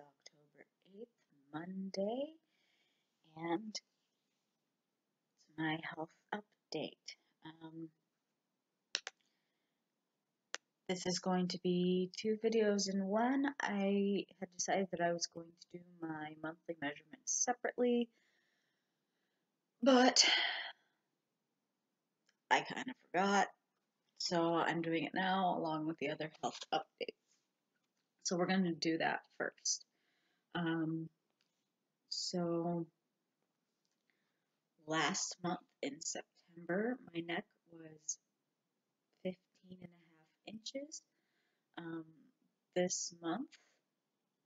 October 8th, Monday, and it's my health update. Um, this is going to be two videos in one. I had decided that I was going to do my monthly measurements separately, but I kind of forgot. So I'm doing it now along with the other health updates. So we're going to do that first. Um, so last month in September, my neck was 15 and a half inches. Um, this month,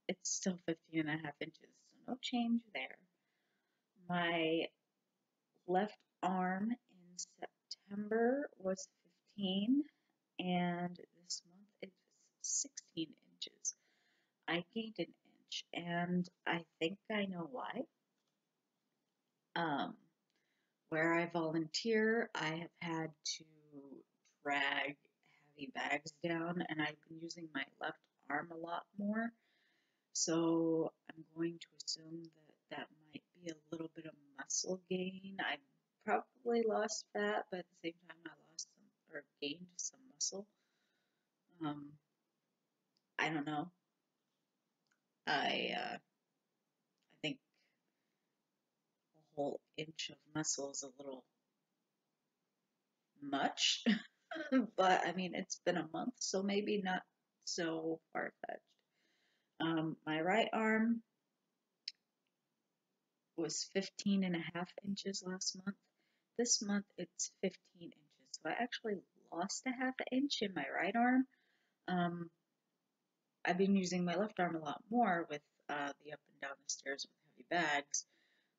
it's still 15 and a half inches, so no change there. My left arm in September was 15 and this month it's 16 inches. I gained an inch and I think I know why. Um, where I volunteer, I have had to drag heavy bags down and I've been using my left arm a lot more. So I'm going to assume that that might be a little bit of muscle gain. I probably lost fat, but at the same time I lost some or gained some muscle. Um, I don't know. I uh, I think a whole inch of muscle is a little much, but I mean it's been a month, so maybe not so far fetched. Um, my right arm was 15 and a half inches last month. This month it's 15 inches, so I actually lost a half an inch in my right arm. Um, I've been using my left arm a lot more with uh, the up and down the stairs with heavy bags.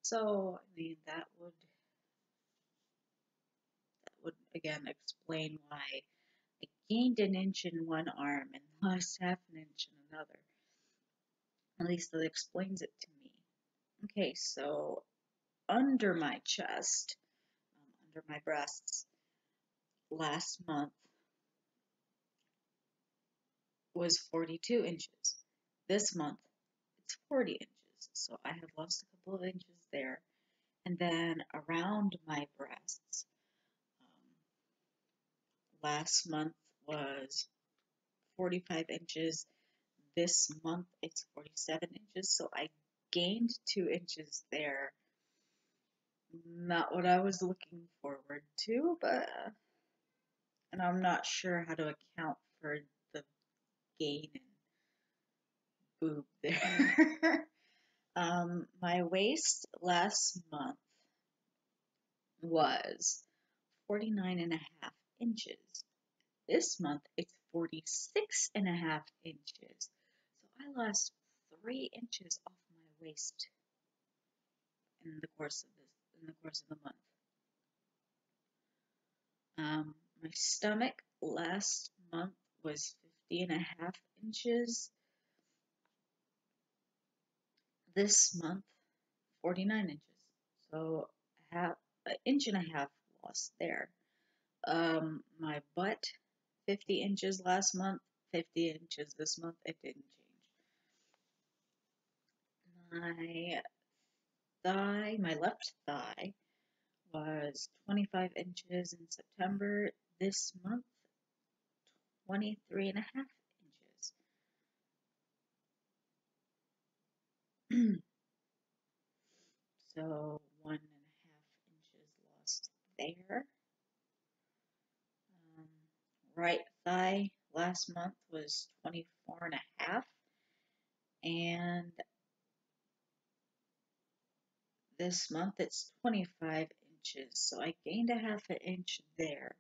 So, I mean, that would that would again explain why I gained an inch in one arm and lost half an inch in another. At least that explains it to me. Okay, so under my chest, um, under my breasts, last month was 42 inches. This month, it's 40 inches. So I have lost a couple of inches there. And then around my breasts, um, last month was 45 inches. This month, it's 47 inches. So I gained two inches there. Not what I was looking forward to, but and I'm not sure how to account for gain and boob there. um, my waist last month was 49 and a half inches. This month it's 46 and a half inches. So I lost three inches off my waist in the course of this in the course of the month. Um, my stomach last month was 50 and a half inches. This month, 49 inches. So half, an inch and a half lost there. Um, my butt, 50 inches last month, 50 inches this month. It didn't change. My thigh, my left thigh, was 25 inches in September. This month, 23 and a half inches. so one and a half inches lost there. Um, right thigh last month was 24 and a half. And this month it's 25 inches. So I gained a half an inch there.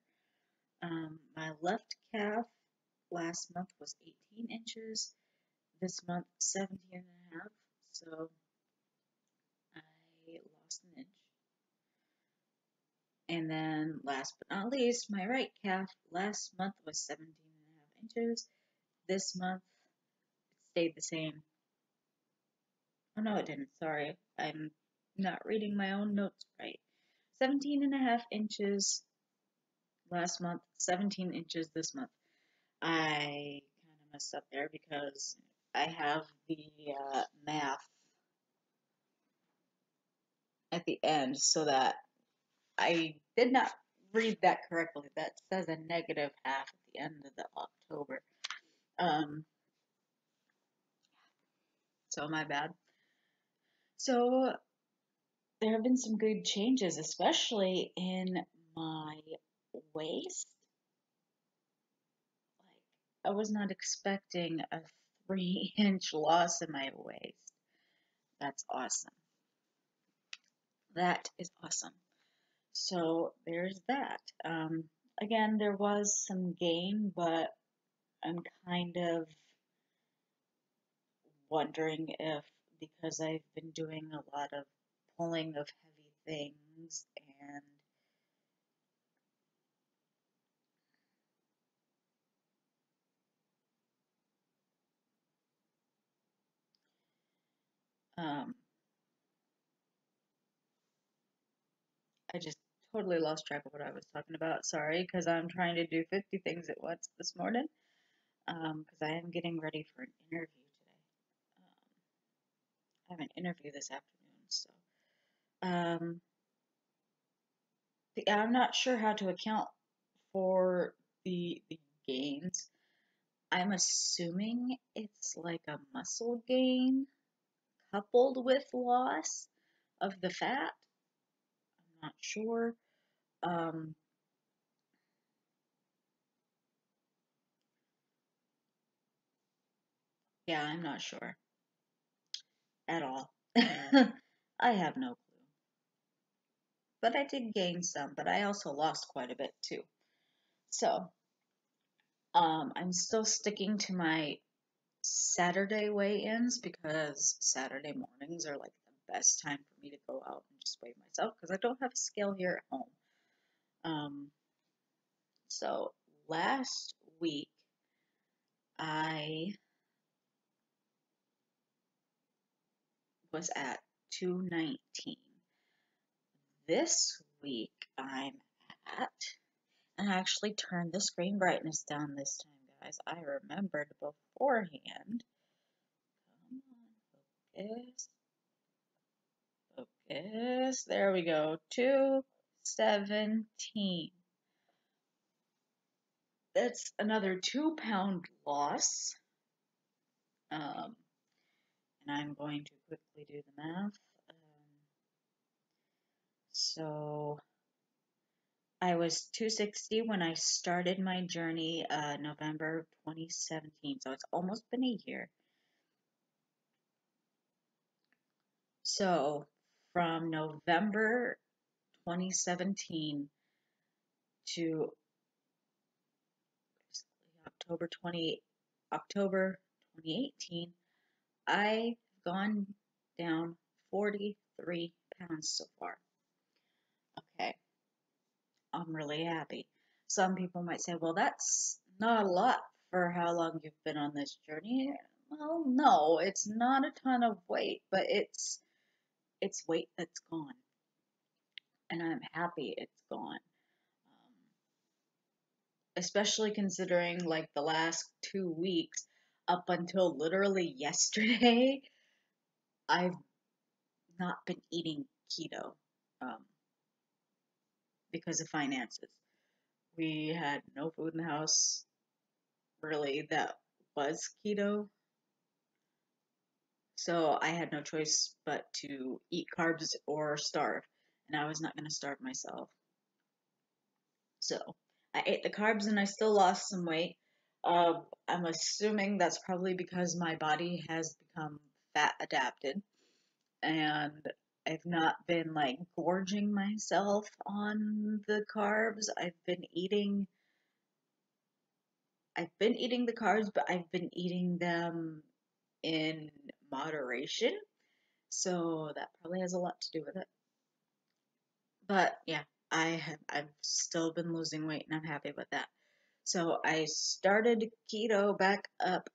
Um, my left calf last month was 18 inches. This month, 17 and a half. So I lost an inch. And then last but not least, my right calf last month was 17 and a half inches. This month, it stayed the same. Oh no, it didn't. Sorry. I'm not reading my own notes right. 17 and a half inches last month, 17 inches this month. I kind of messed up there because I have the uh, math at the end so that I did not read that correctly. That says a negative half at the end of the October. Um, so my bad. So there have been some good changes, especially in my waist. Like I was not expecting a three inch loss in my waist. That's awesome. That is awesome. So there's that. Um, again, there was some gain, but I'm kind of wondering if because I've been doing a lot of pulling of heavy things and um, I just totally lost track of what I was talking about. Sorry, because I'm trying to do 50 things at once this morning. Because um, I am getting ready for an interview today. Um, I have an interview this afternoon, so um, I'm not sure how to account for the, the gains. I'm assuming it's like a muscle gain coupled with loss of the fat I'm not sure. Um, yeah, I'm not sure at all. I have no clue. But I did gain some, but I also lost quite a bit too. So, um, I'm still sticking to my Saturday weigh-ins because Saturday mornings are like the best time for me to go out and just weigh myself because I don't have a scale here at home. Um, so last week I was at 219. This week I'm at, and I actually turned the screen brightness down this time, guys. I remembered beforehand. Come on, focus. Focus. There we go. 217. That's another two pound loss. Um, and I'm going to quickly do the math. Um, so I was 260 when I started my journey, uh, November 2017. So it's almost been a year. So from November 2017 to October 20 October 2018, I've gone down 43 pounds so far. I'm really happy. Some people might say, well, that's not a lot for how long you've been on this journey. Well, no, it's not a ton of weight, but it's it's weight that's gone. And I'm happy it's gone. Um, especially considering like the last two weeks up until literally yesterday, I've not been eating keto um, because of finances. We had no food in the house really that was keto. So I had no choice but to eat carbs or starve. And I was not going to starve myself. So I ate the carbs and I still lost some weight. Uh, I'm assuming that's probably because my body has become fat adapted and I've not been like gorging myself on the carbs. I've been eating I've been eating the carbs, but I've been eating them in moderation. So that probably has a lot to do with it. But yeah, I have I've still been losing weight and I'm happy with that. So I started keto back up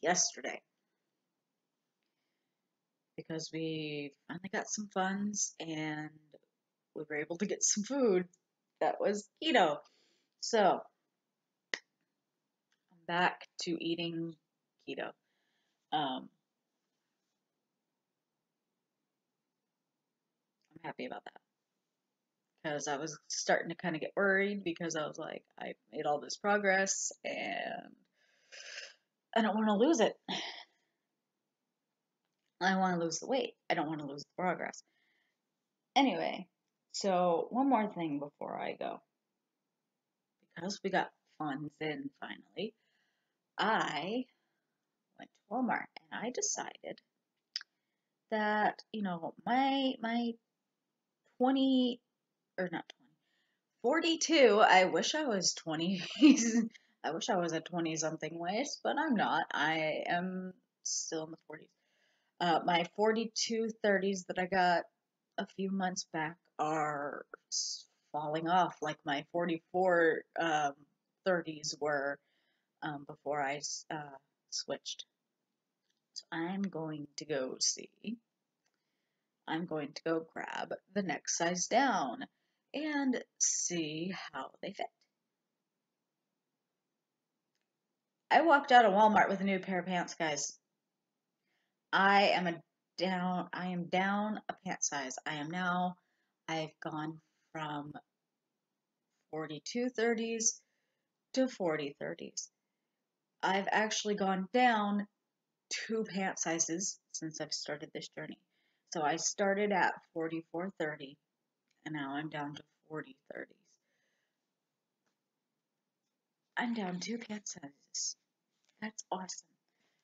yesterday because we finally got some funds and we were able to get some food that was keto. So I'm back to eating keto. Um, I'm happy about that because I was starting to kind of get worried because I was like, I made all this progress and I don't want to lose it. I want to lose the weight. I don't want to lose the progress. Anyway, so one more thing before I go. Because we got funds in finally, I went to Walmart and I decided that, you know, my my 20 or not 20 42 i wish i was 20 i wish i was a 20 something waist but i'm not i am still in the 40s uh, my 42 30s that i got a few months back are falling off like my 44 um, 30s were um, before i uh, switched so i'm going to go see i'm going to go grab the next size down and see how they fit. I walked out of Walmart with a new pair of pants, guys. I am a down I am down a pant size. I am now I've gone from 42 30s to 40 30s. I've actually gone down two pant sizes since I've started this journey. So I started at 44 30 and now I'm down to 40 30s. I'm down two pant sizes. That's awesome.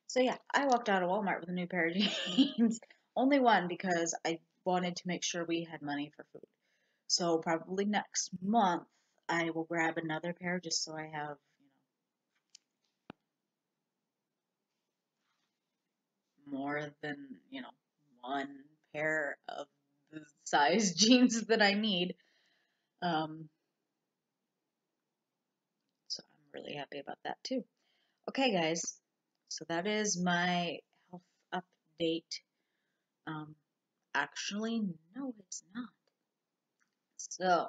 So yeah, I walked out of Walmart with a new pair of jeans. Only one because I wanted to make sure we had money for food. So probably next month I will grab another pair just so I have, you know, more than, you know, one pair of the size jeans that I need. Um, so I'm really happy about that too. Okay, guys, so that is my health update. Um, actually, no, it's not. So,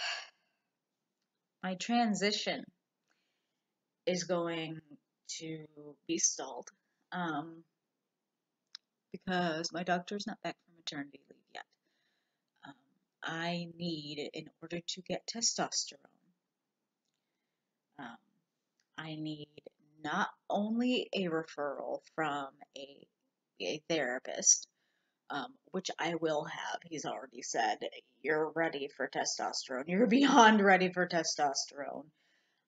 my transition is going to be stalled um, because my doctor's not back from maternity leave yet. Um, I need, in order to get testosterone, um, I need not only a referral from a, a therapist, um, which I will have. He's already said, You're ready for testosterone. You're beyond ready for testosterone.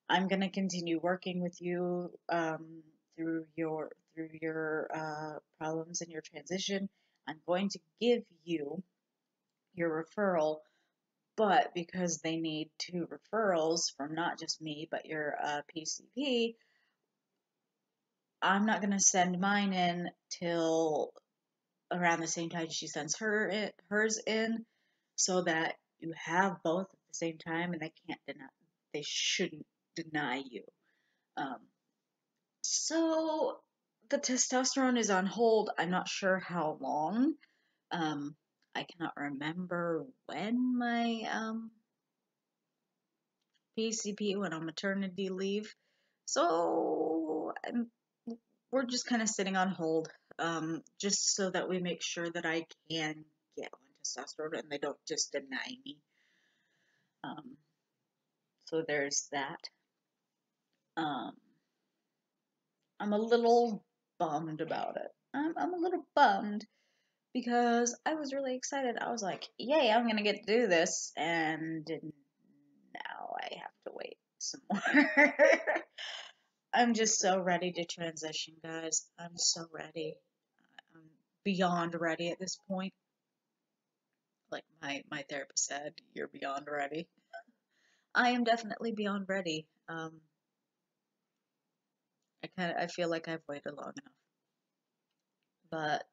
I'm going to continue working with you um, through your through your uh, problems and your transition. I'm going to give you your referral, but because they need two referrals from not just me, but your uh, PCP, I'm not going to send mine in till around the same time she sends her hers in, so that you have both at the same time, and they can't deny. They shouldn't deny you. Um, so the testosterone is on hold. I'm not sure how long. Um, I cannot remember when my um, PCP went on maternity leave. So I'm, we're just kind of sitting on hold, um, just so that we make sure that I can get on testosterone and they don't just deny me. Um, so there's that. Um, I'm a little bummed about it. I'm, I'm a little bummed because I was really excited. I was like, yay, I'm going to get to do this. And now I have to wait some more. I'm just so ready to transition, guys. I'm so ready. I'm beyond ready at this point. Like my, my therapist said, you're beyond ready. I am definitely beyond ready. Um, I kind of I feel like I've waited long enough, but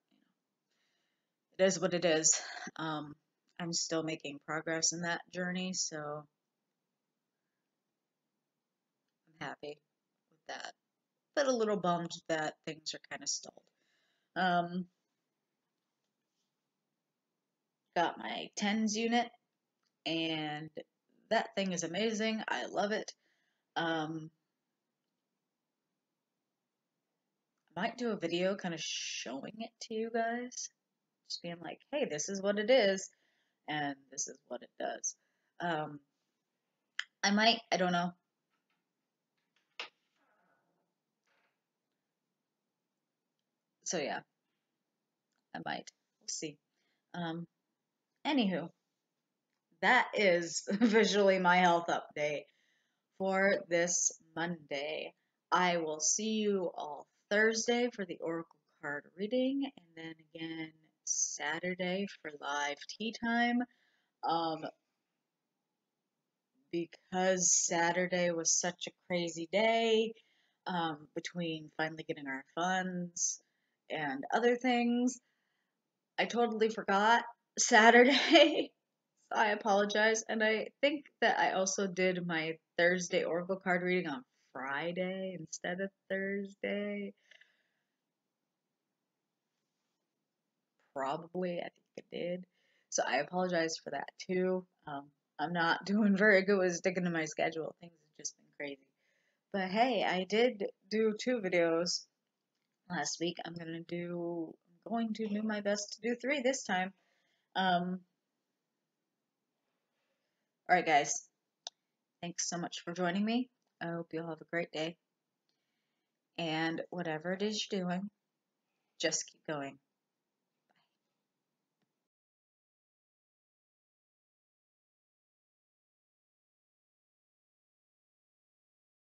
it is what it is. Um, I'm still making progress in that journey, so I'm happy that. But a little bummed that things are kind of stalled. Um, got my TENS unit, and that thing is amazing. I love it. Um, might do a video kind of showing it to you guys. Just being like, hey, this is what it is, and this is what it does. Um, I might, I don't know. So yeah, I might. We'll see. Um, anywho, that is visually my health update for this Monday. I will see you all Thursday for the Oracle card reading, and then again Saturday for live tea time. Um, because Saturday was such a crazy day um, between finally getting our funds and other things, I totally forgot Saturday. So I apologize. And I think that I also did my Thursday Oracle card reading on Friday instead of Thursday. Probably, I think I did. So I apologize for that too. Um, I'm not doing very good with sticking to my schedule. Things have just been crazy. But hey, I did do two videos last week. I'm gonna do. I'm going to do my best to do three this time. Um, all right, guys. Thanks so much for joining me. I hope you all have a great day. And whatever it is you're doing, just keep going.